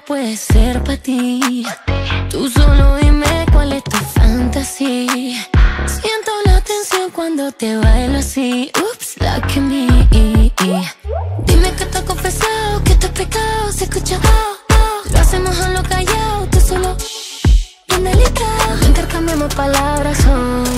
puede ser para ti. Tú solo dime cuál es tu fantasía. Siento la tensión cuando te bailo así. Oops, like me. Dime que te confesado, que te has pecado, se escucha. Lo hacemos a lo callado, tú solo. Bien delicado. Intercambiamos palabras hoy.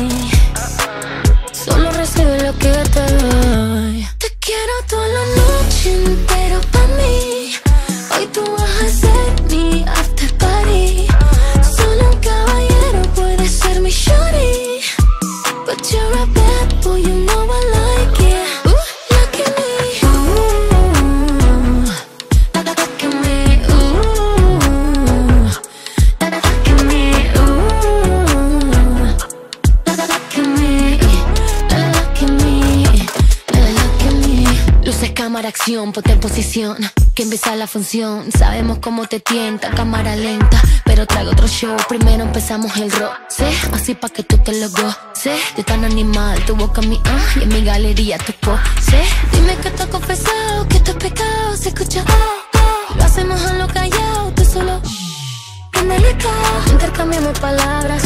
Luces, cámara, acción, ponte posición. Que empieza la función Sabemos cómo te tienta, cámara lenta Pero traigo otro show. Primero empezamos el rock Sé, así pa' que tú te lo goces De tan animal, tu boca mi ah Y en mi galería tu pose. Dime que te confesado Que tu pecado se escucha oh, oh. Lo hacemos a lo callado Tú solo. Bien delicado Intercambiamos palabras